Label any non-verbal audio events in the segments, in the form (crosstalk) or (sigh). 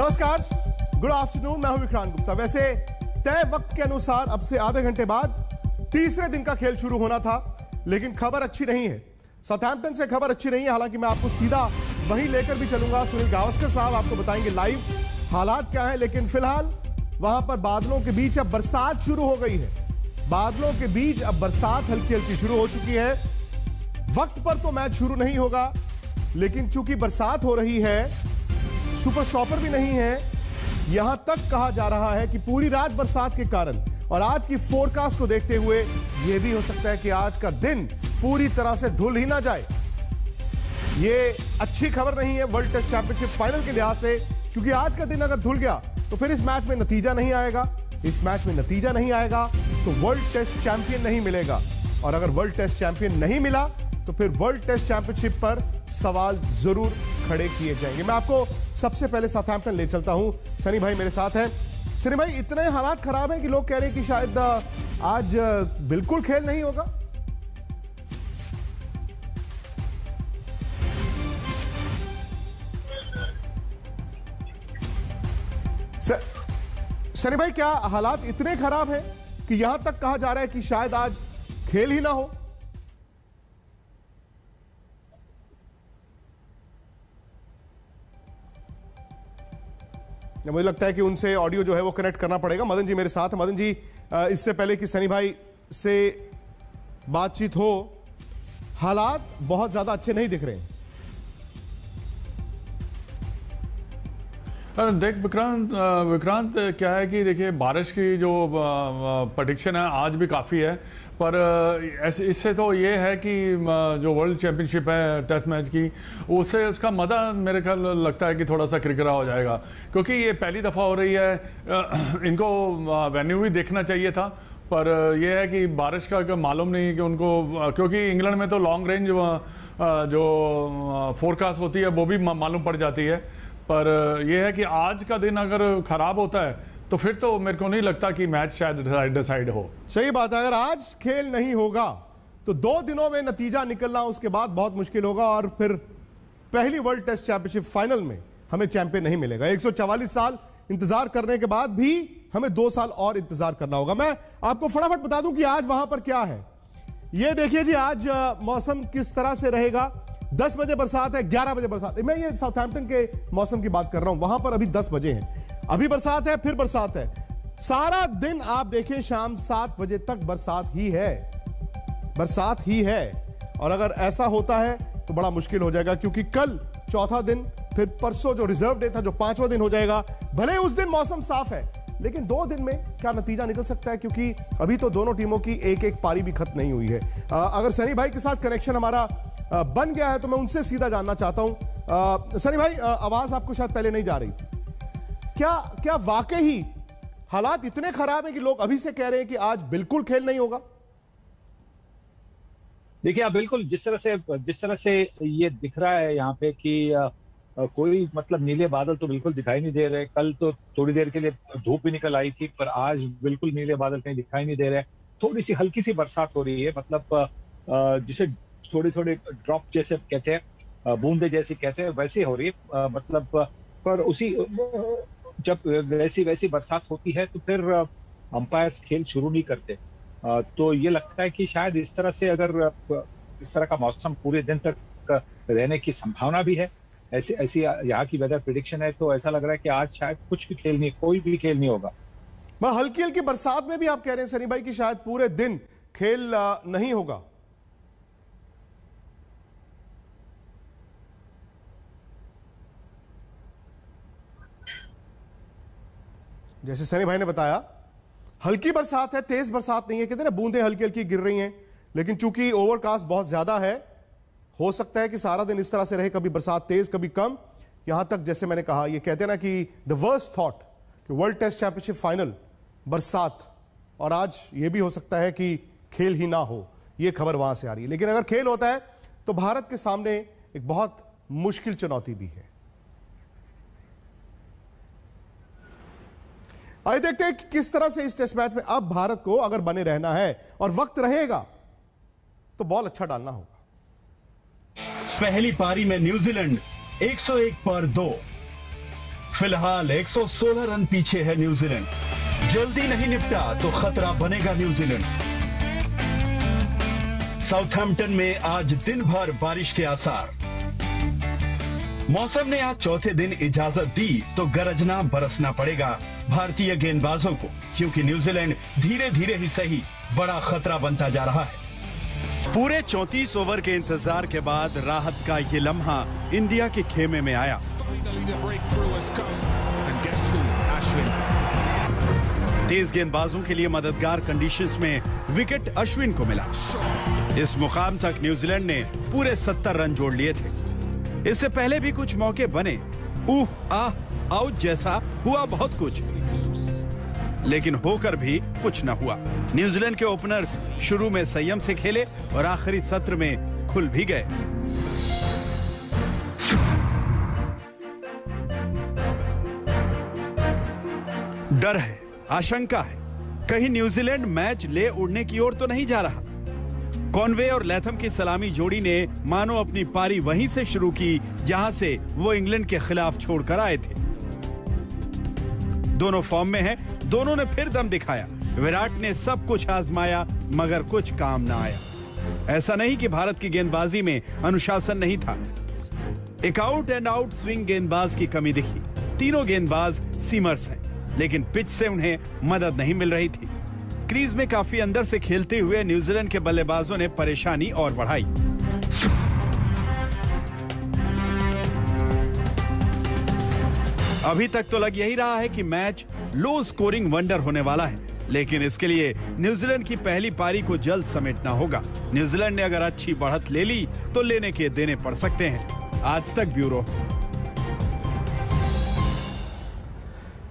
नमस्कार। Good afternoon, मैं हूँ विक्रांत गुप्ता। वैसे, तय वक्त के अनुसार अब से आधे घंटे बाद तीसरे दिन का खेल शुरू होना था, लेकिन खबर अच्छी नहीं है। साउथहैम्पटन से खबर अच्छी नहीं है, हालाँकि मैं आपको सीधा वहीं लेकर भी चलूँगा। सुनील गावस्कर साहब आपको बताएँगे लाइव हालात क्या है, लेकिन फ़िलहाल वहाँ पर बादलों के बीच अब बरसात शुरू हो गई है। बादलों के बीच अब बरसात हल्की हल्की शुरू हो चुकी है। वक्त पर तो मैच शुरू नहीं होगा, लेकिन चूँकि बरसात हो रही है सुपर स्टॉपर भी नहीं है। यहाँ तक कहा जा रहा है कि पूरी रात बरसात के कारण और आज की फोरकास्ट को देखते हुए यह भी हो सकता है कि आज का दिन पूरी तरह से धुल ही ना जाए। यह अच्छी खबर नहीं है वर्ल्ड टेस्ट चैंपियनशिप फाइनल के लिहाज से, क्योंकि आज का दिन अगर धुल गया तो फिर इस मैच में नतीजा नहीं आएगा। इस मैच में नतीजा नहीं आएगा तो वर्ल्ड टेस्ट चैंपियन नहीं मिलेगा। और अगर वर्ल्ड टेस्ट चैंपियन नहीं मिला तो फिर वर्ल्ड टेस्ट चैंपियनशिप पर सवाल ज़रूर खड़े किए जाएँगे। मैं आपको सबसे पहले साउथहैम्पटन ले चलता हूँ। सनी भाई मेरे साथ हैं। सनी भाई, इतने हालात खराब हैं कि लोग कह रहे हैं कि शायद आज बिल्कुल खेल नहीं होगा। सनी भाई, क्या हालात इतने खराब हैं कि यहाँ तक कहा जा रहा है कि शायद आज खेल ही ना हो? मुझे लगता है कि उनसे ऑडियो जो है वो कनेक्ट करना पड़ेगा। मदन जी मेरे साथ। मदन जी इससे पहले कि सनी भाई से बातचीत हो, हालात बहुत ज़्यादा अच्छे नहीं दिख रहे हैं। देख, विक्रांत विक्रांत क्या है कि देखिए, बारिश की जो प्रडिक्शन है, आज भी काफ़ी है। पर इससे तो ये है कि जो वर्ल्ड चैंपियनशिप है टेस्ट मैच की, उससे उसका मज़ा मेरे ख्याल लगता है कि थोड़ा सा क्रिकरा हो जाएगा। क्योंकि ये पहली दफ़ा हो रही है (clears throat) इनको वेन्यू भी देखना चाहिए था, पर यह है कि बारिश का मालूम नहीं कि उनको क्योंकि इंग्लैंड में तो लॉन्ग रेंज जो फोरकास्ट होती है, वो भी मालूम पड़ जाती है। पर यह है कि आज का दिन अगर ख़राब होता है तो फिर तो मेरे को नहीं लगता कि मैच शायद डिसाइड हो। सही बात है, अगर आज खेल नहीं होगा तो दो दिनों में नतीजा निकलना उसके बाद बहुत मुश्किल होगा और फिर पहली वर्ल्ड टेस्ट चैंपियनशिप फाइनल में हमें चैंपियन नहीं मिलेगा। 144 साल इंतज़ार करने के बाद भी हमें दो साल और इंतज़ार करना होगा। मैं आपको फटाफट बता दूँ कि आज वहाँ पर क्या है। ये देखिए जी, आज मौसम किस तरह से रहेगा 10 बजे बरसात है 11 बजे बरसात मैं ये साउथहैम्पटन के मौसम की बात कर रहा हूँ वहाँ पर अभी 10 बजे है। अभी बरसात है फिर बरसात है। सारा दिन आप देखें शाम सात बजे तक बरसात ही है। बरसात ही है। और अगर ऐसा होता है तो बड़ा मुश्किल हो जाएगा क्योंकि कल चौथा दिन फिर परसों जो रिज़र्व डे था जो पांचवा दिन हो जाएगा भले उस दिन मौसम साफ़ है लेकिन दो दिन में क्या नतीजा निकल सकता है क्योंकि अभी तो दोनों टीमों की एक एक पारी भी खत्म नहीं हुई है। आ, अगर सनी भाई के साथ कनेक्शन हमारा बन गया है तो मैं उनसे सीधा जानना चाहता हूँ। सनी भाई आवाज़ आपको शायद पहले नहीं जा रही। थी क्या क्या वाकई हालात इतने खराब हैं कि लोग अभी से कह रहे हैं कि आज बिल्कुल खेल नहीं होगा? देखिए, आप बिल्कुल जिस तरह से, जिस तरह से ये दिख रहा है यहाँ पे कि कोई मतलब नीले बादल तो बिल्कुल दिखाई नहीं दे रहे। कल तो थोड़ी देर के लिए धूप भी निकल आई थी, पर आज बिल्कुल नीले बादल कहीं दिखाई नहीं दे रहे। थोड़ी सी हल्की सी बरसात हो रही है मतलब जिसे थोड़ी थोड़ी ड्रॉप जैसे कहते हैं बूंदे जैसी कहते हैं, वैसे हो रही है। मतलब पर उसी जब वैसी वैसी बरसात होती है तो फिर अंपायर्स खेल शुरू नहीं करते। तो ये लगता है कि शायद इस तरह से अगर इस तरह का मौसम पूरे दिन तक रहने की संभावना भी है। ऐसी ऐसी यहाँ की वेदर प्रिडिक्शन है तो ऐसा लग रहा है कि आज शायद कुछ भी खेल नहीं, कोई भी खेल नहीं होगा। हल्की हल्की बरसात में भी आप कह रहे हैं, सनी भाई, कि शायद पूरे दिन खेल नहीं होगा। जैसे सनी भाई ने बताया, हल्की बरसात है, तेज बरसात नहीं है। कहते ना, बूंदें हल्की हल्की गिर रही हैं, लेकिन चूँकि ओवरकास्ट बहुत ज़्यादा है, हो सकता है कि सारा दिन इस तरह से रहे, कभी बरसात तेज, कभी कम। यहाँ तक जैसे मैंने कहा, ये कहते ना कि the worst thought world test championship final बरसात। और आज ये भी हो सकता है कि खेल ही ना हो, ये खबर वहाँ से आ रही है। लेकिन अगर खेल होता है तो भारत के सामने एक बहुत मुश्किल चुनौती भी है। आइए देखते हैं कि किस तरह से इस टेस्ट मैच में अब भारत को अगर बने रहना है और वक्त रहेगा तो बॉल अच्छा डालना होगा। पहली पारी में न्यूजीलैंड 101 पर दो। फ़िलहाल 116 रन पीछे है न्यूजीलैंड। जल्दी नहीं निपटा तो खतरा बनेगा न्यूजीलैंड। साउथहैम्पटन में आज दिन भर बारिश के आसार। मौसम ने आज चौथे दिन इजाज़त दी तो गरजना बरसना पड़ेगा भारतीय गेंदबाजों को, क्योंकि न्यूजीलैंड धीरे धीरे ही सही, बड़ा खतरा बनता जा रहा है। पूरे 34 ओवर के इंतज़ार के बाद राहत का ये लम्हा इंडिया के खेमे में आया। तेज गेंदबाजों के लिए मददगार कंडीशंस में विकेट अश्विन को मिला। इस मुकाम तक न्यूजीलैंड ने पूरे 70 रन जोड़ लिए थे। इससे पहले भी कुछ मौके बने। ऊह आह आउट जैसा हुआ बहुत कुछ। लेकिन होकर भी कुछ न हुआ। न्यूजीलैंड के ओपनर्स शुरू में संयम से खेले और आखिरी सत्र में खुल भी गए। डर है, आशंका है। कहीं न्यूजीलैंड मैच ले उड़ने की ओर तो नहीं जा रहा। कॉनवे और लैथम की सलामी जोड़ी ने मानो अपनी पारी वहीं से शुरू की जहाँ से वो इंग्लैंड के खिलाफ छोड़कर आए थे। दोनों फॉर्म में हैं, दोनों ने फिर दम दिखाया। विराट ने सब कुछ आजमाया मगर कुछ काम ना आया। ऐसा नहीं कि भारत की गेंदबाजी में अनुशासन नहीं था। एक आउट एंड आउट स्विंग गेंदबाज की कमी दिखी। तीनों गेंदबाज सीमर्स हैं लेकिन पिच से उन्हें मदद नहीं मिल रही थी। क्रीज में काफ़ी अंदर से खेलते हुए न्यूजीलैंड के बल्लेबाजों ने परेशानी और बढ़ाई। अभी तक तो लग यही रहा है कि मैच लो स्कोरिंग वंडर होने वाला है, लेकिन इसके लिए न्यूजीलैंड की पहली पारी को जल्द समेटना होगा। न्यूजीलैंड ने अगर अच्छी बढ़त ले ली तो लेने के देने पड़ सकते हैं। आज तक ब्यूरो।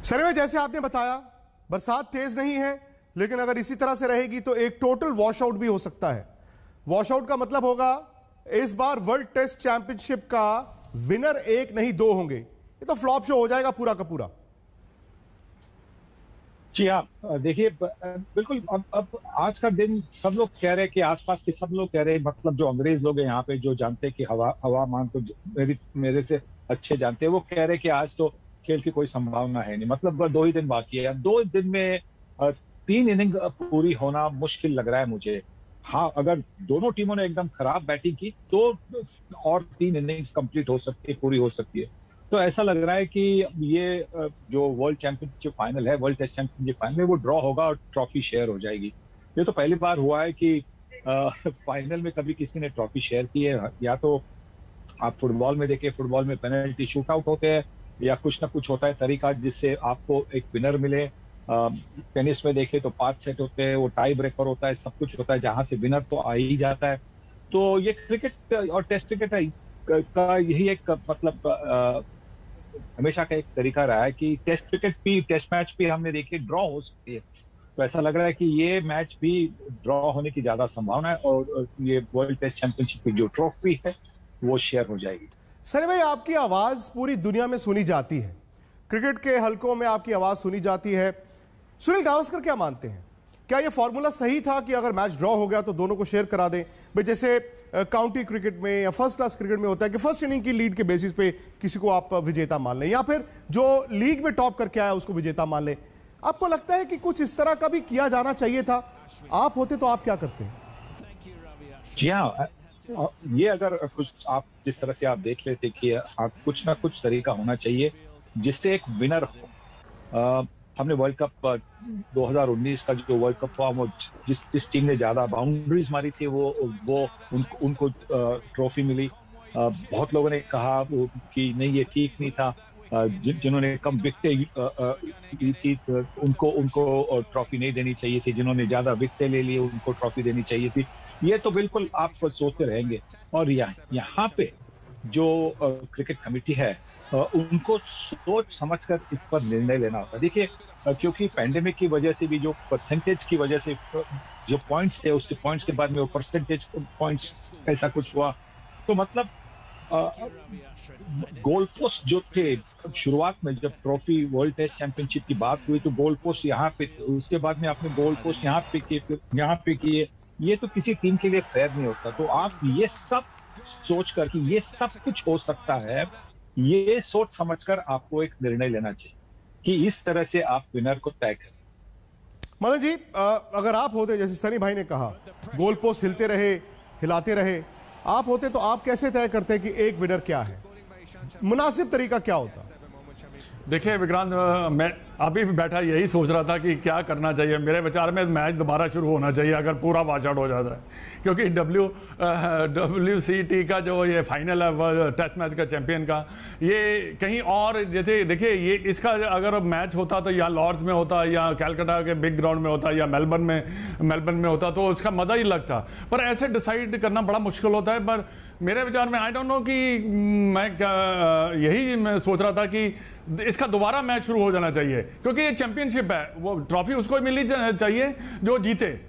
सर, जैसे आपने बताया, बरसात तेज नहीं है लेकिन अगर इसी तरह से रहेगी तो एक टोटल वॉशआउट भी हो सकता है। वॉशआउट का मतलब होगा, इस बार वर्ल्ड टेस्ट चैंपियनशिप का विनर एक नहीं, दो होंगे। ये तो फ्लॉप शो हो जाएगा पूरा का पूरा। जी हाँ देखिए बिल्कुल, अब अब आज का दिन सब लोग कह रहे हैं कि आसपास के सब लोग कह रहे हैं मतलब जो अंग्रेज़ लोग हैं यहाँ पे, जो जानते हैं कि हवा हवामान को मेरी, मेरे से अच्छे जानते हैं, वो कह रहे हैं कि आज तो खेल की कोई संभावना है नहीं। मतलब दो ही दिन बाकी है। दो दिन में तीन इनिंग पूरी होना मुश्किल लग रहा है मुझे। हाँ अगर दोनों टीमों ने एकदम खराब बैटिंग की तो और तीन इनिंग्स कंप्लीट हो सकती है पूरी हो सकती है। तो ऐसा लग रहा है कि ये जो वर्ल्ड चैंपियनशिप फाइनल है वर्ल्ड टेस्ट चैंपियनशिप फाइनल में वो ड्रॉ होगा और ट्रॉफी शेयर हो जाएगी। ये तो पहली बार हुआ है कि आ, फाइनल में कभी किसी ने ट्रॉफी शेयर की है। या तो आप फुटबॉल में देखें फुटबॉल में पेनल्टी शूट आउट होते हैं या कुछ ना कुछ होता है तरीका जिससे आपको एक विनर मिले टेनिस में देखें तो पाँच सेट होते हैं, वो टाई ब्रेकर होता है, सब कुछ होता है, जहाँ से विनर तो आ ही जाता है। तो ये क्रिकेट और टेस्ट क्रिकेट है, का यही एक मतलब हमेशा का एक तरीका रहा है कि टेस्ट क्रिकेट भी टेस्ट मैच भी हमने देखे ड्रॉ हो सकती है। तो ऐसा लग रहा है कि ये मैच भी ड्रॉ होने की ज़्यादा संभावना है और ये वर्ल्ड टेस्ट चैंपियनशिप की जो ट्रॉफी है, वो शेयर हो जाएगी। सर भाई, आपकी आवाज़ पूरी दुनिया में सुनी जाती है। क्रिकेट के हलकों में आपकी आवाज़ सुनी जाती है। सुनील गावस्कर क्या मानते हैं? क्या ये फॉर्मूला सही था कि अगर मैच ड्रॉ हो गया तो दोनों को शेयर करा दें? भाई जैसे काउंटी क्रिकेट में या फ़र्स्ट क्लास क्रिकेट में होता है कि फ़र्स्ट इनिंग की लीड के बेसिस पे किसी को आप विजेता मान लें, या फिर जो लीग में टॉप करके आया उसको विजेता मान लें। आपको लगता है कि कुछ इस तरह का भी किया जाना चाहिए था? आप होते तो आप क्या करते? हैं जी हाँ ये अगर कुछ आप, जिस तरह से आप देख लेते कि हाँ कुछ ना कुछ तरीका होना चाहिए जिससे एक विनर हो। हमने वर्ल्ड कप 2019 का जो वर्ल्ड कप हुआ वो जिस जिस टीम ने ज़्यादा बाउंड्रीज मारी थी वो वो उन, उनको ट्रॉफी मिली। बहुत लोगों ने कहा कि नहीं ये ठीक नहीं था। जिन जिन्होंने कम विकटें ली थी उनको उनको ट्रॉफी नहीं देनी चाहिए थी। जिन्होंने ज़्यादा विकटें ले लिए उनको ट्रॉफी देनी चाहिए थी। ये तो बिल्कुल आप सोचते रहेंगे। और यहाँ यहाँ पे जो क्रिकेट कमेटी है उनको सोच समझकर इस पर निर्णय लेना होता है। देखिए क्योंकि पैंडेमिक की वजह से भी जो परसेंटेज की वजह से जो पॉइंट्स थे, उसके पॉइंट्स के बाद में वो परसेंटेज पॉइंट्स ऐसा कुछ हुआ। तो मतलब गोल पोस्ट जो थे शुरुआत में जब ट्रॉफी वर्ल्ड टेस्ट चैंपियनशिप की बात हुई तो गोल पोस्ट यहाँ पे थे। उसके बाद में आपने गोल पोस्ट यहाँ पे किए यहाँ पे किए। ये तो किसी टीम के लिए फेयर नहीं होता। तो आप ये सब सोच कर कि ये सब कुछ हो सकता है, ये सोच समझकर आपको एक निर्णय लेना चाहिए। कि इस तरह से आप विनर को तय करें। मदन जी अगर आप होते जैसे सनी भाई ने कहा गोल पोस्ट हिलते रहे हिलाते रहे आप होते तो आप कैसे तय करते कि एक विनर क्या है? मुनासिब तरीका क्या होता? देखिए विक्रांत मैं अभी भी बैठा यही सोच रहा था कि क्या करना चाहिए। मेरे विचार में मैच दोबारा शुरू होना चाहिए, अगर पूरा वॉच आउट हो जाता है। क्योंकि डब्ल्यू डब्ल्यू सी टी का जो ये फाइनल है टेस्ट मैच का चैंपियन का, ये कहीं और, जैसे देखिए, ये इसका अगर मैच होता तो या लॉर्ड्स में होता, या कैलकाटा के बिग ग्राउंड में होता, या मेलबर्न में मेलबर्न में होता तो उसका मज़ा ही लगता पर ऐसे डिसाइड करना बड़ा मुश्किल होता है, पर मेरे विचार में आई डोंट नो कि, मैं क्या, यही मैं सोच रहा था कि इसका दोबारा मैच शुरू हो जाना चाहिए। क्योंकि ये चैंपियनशिप है। वो ट्रॉफी उसको मिलनी चाहिए, जो जीते।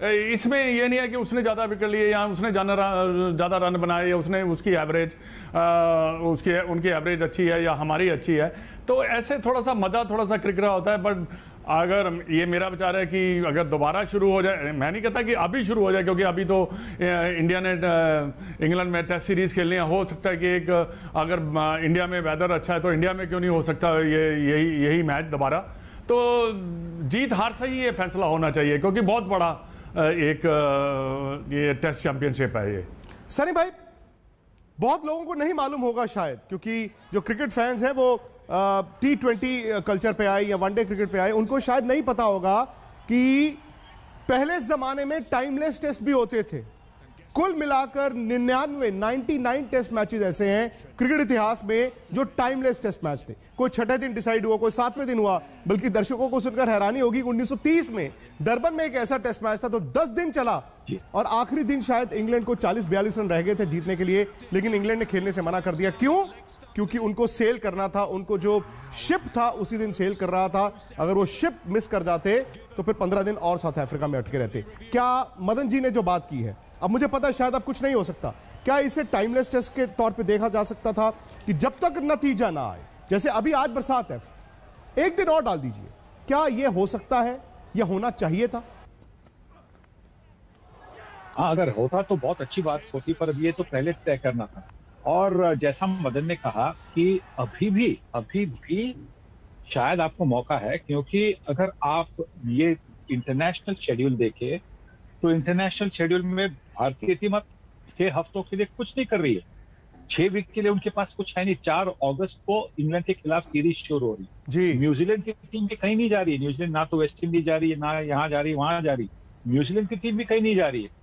इसमें ये नहीं है कि उसने ज़्यादा विकेट लिए या उसने ज़्यादा रन बनाए या उसने उसकी एवरेज उसकी, उनकी एवरेज अच्छी है या हमारी अच्छी है। तो ऐसे थोड़ा सा मज़ा थोड़ा सा क्रिकरा होता है बट अगर ये मेरा विचार है कि अगर दोबारा शुरू हो जाए मैं नहीं कहता कि अभी शुरू हो जाए, क्योंकि अभी तो इंडिया ने इंग्लैंड में टेस्ट सीरीज़ खेलनी है। हो सकता है कि एक, अगर इंडिया में वेदर अच्छा है तो इंडिया में क्यों नहीं हो सकता ये, यही यही मैच दोबारा? तो जीत हार से ही ये फैसला होना चाहिए, क्योंकि बहुत बड़ा एक ये टेस्ट चैंपियनशिप है ये। सनी भाई, बहुत लोगों को नहीं मालूम होगा शायद, क्योंकि जो क्रिकेट फैंस हैं वो टी ट्वेंटी कल्चर पे आए या वनडे क्रिकेट पे आए उनको शायद नहीं पता होगा कि पहले जमाने में टाइमलेस टेस्ट भी होते थे। कुल मिलाकर निन्यानवे 99 टेस्ट मैचेस ऐसे हैं क्रिकेट इतिहास में जो टाइमलेस टेस्ट मैच थे। कोई छठे दिन डिसाइड हुआ कोई सातवें दिन हुआ बल्कि दर्शकों को सुनकर हैरानी होगी 1930 में डरबन में एक ऐसा टेस्ट मैच था तो 10 दिन चला और आखिरी दिन शायद इंग्लैंड को 40-42 रन रह गए थे जीतने के लिए लेकिन इंग्लैंड ने खेलने से मना कर दिया। क्यों? क्योंकि उनको सेल करना था उनको जो शिप था उसी दिन सेल कर रहा था। अगर वो शिप मिस कर जाते तो फिर पंद्रह दिन और साउथ अफ्रीका में अटके रहते। क्या मदन जी ने जो बात की है अब मुझे पता है शायद अब कुछ नहीं हो सकता। क्या इसे टाइमलेस टेस्ट के तौर पे देखा जा सकता था कि जब तक नतीजा ना आए, जैसे अभी आज बरसात है, एक दिन और डाल दीजिए। क्या यह हो सकता है? या होना चाहिए था। हाँ अगर होता तो बहुत अच्छी बात होती, पर ये तो पहले तय करना था। और जैसा मदन ने कहा कि अभी भी अभी भी शायद आपको मौका है, क्योंकि अगर आप ये इंटरनेशनल शेड्यूल देखे तो इंटरनेशनल शेड्यूल में भारतीय टीम अब छह हफ्तों के लिए कुछ नहीं कर रही है। छह वीक के लिए उनके पास कुछ है नहीं। चार अगस्त को इंग्लैंड के खिलाफ सीरीज़ शुरू हो रही है। न्यूजीलैंड की टीम भी कहीं नहीं जा रही है। न्यूजीलैंड ना तो वेस्ट इंडीज जा रही है ना यहाँ जा रही है वहाँ जा रही है। न्यूजीलैंड की टीम भी कहीं नहीं जा रही है।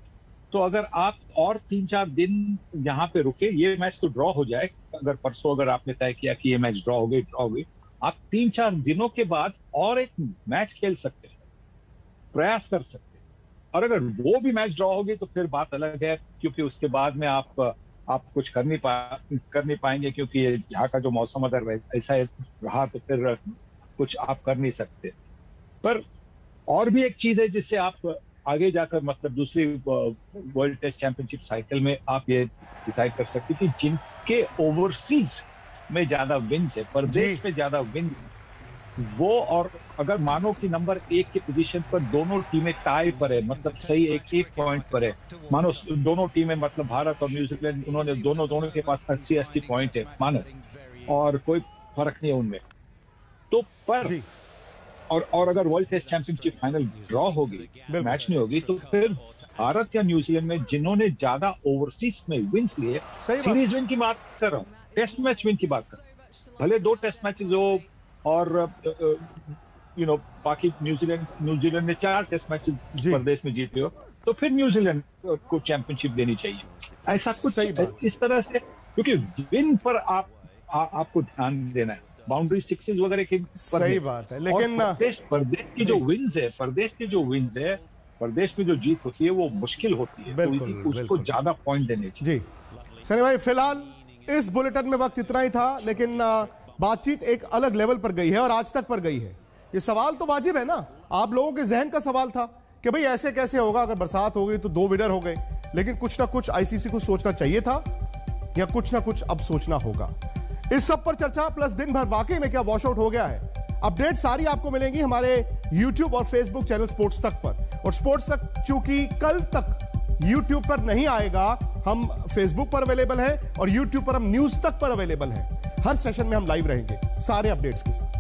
तो अगर आप और तीन चार दिन यहाँ पे रुके ये मैच तो ड्रॉ हो जाए। अगर परसों अगर आपने तय किया कि ये मैच ड्रॉ हो गई ड्रॉ हो गई आप तीन चार दिनों के बाद और एक मैच खेल सकते हैं। प्रयास कर सकते हैं। और अगर वो भी मैच ड्रॉ होगी तो फिर बात अलग है क्योंकि उसके बाद में आप आप कुछ कर नहीं पा कर नहीं पाएँगे क्योंकि यहाँ का जो मौसम अगर ऐसा रहा तो फिर कुछ आप कर नहीं सकते। पर और भी एक चीज़ है जिससे आप आगे जाकर मतलब दूसरी वर्ल्ड टेस्ट चैंपियनशिप साइकिल में आप ये डिसाइड कर सकते कि जिनके ओवरसीज में ज़्यादा विन्स है परदेश में ज़्यादा विन्स वो और अगर मानो कि नंबर एक के पोजीशन पर दोनों टीमें टाई पर है मतलब सही एक एक पॉइंट पर है। मानो दोनों टीमें मतलब भारत और न्यूजीलैंड उन्होंने दोनों दोनों के पास अस्सी अस्सी पॉइंट है मानो। और कोई फ़र्क नहीं है उनमें। तो पर और और अगर world test championship final draw होगी मैच नहीं होगी तो फिर भारत या न्यूजीलैंड में जिन्होंने ज़्यादा ओवरसीज में विंस लिए सीरीज़ विन की बात कर रहा हूँ टेस्ट मैच विन की बात कर रहा हूँ। भले दो टेस्ट मैचेस हो और यू नो बाकी न्यूजीलैंड न्यूजीलैंड ने चार टेस्ट मैच प्रदेश में जीते हो तो फिर न्यूजीलैंड को चैंपियनशिप देनी चाहिए। ऐसा कुछ सही इस तरह से क्योंकि विन पर आप आ, आपको ध्यान देना है। बाउंड्री सिक्सेस वगैरह की सही बात है लेकिन प्रदेश प्रदेश की जो विंस है प्रदेश की जो विंस है प्रदेश में जो जीत होती है वो मुश्किल होती है। तो इसी उसको ज़्यादा पॉइंट देने चाहिए। जी। सनी भाई फ़िलहाल इस बुलेटिन में वक्त इतना ही था लेकिन बातचीत एक अलग लेवल पर गई है और आज तक पर गई है। ये सवाल तो वाजिब है ना? आप लोगों के जहन का सवाल था कि भाई ऐसे कैसे होगा? अगर बरसात हो गई तो दो विनर हो गए। लेकिन कुछ ना कुछ आईसीसी को सोचना चाहिए था या कुछ ना कुछ अब सोचना होगा। इस सब पर चर्चा प्लस दिन भर वाकई में क्या वॉश आउट हो गया है? अपडेट सारी आपको मिलेंगी हमारे यूट्यूब और फेसबुक चैनल स्पोर्ट्स तक पर। और स्पोर्ट्स तक चूँकि कल तक यूट्यूब पर नहीं आएगा, हम फेसबुक पर अवेलेबल हैं और यूट्यूब पर हम न्यूज़ तक पर अवेलेबल हैं। हर सेशन में हम लाइव रहेंगे सारे अपडेट्स के साथ।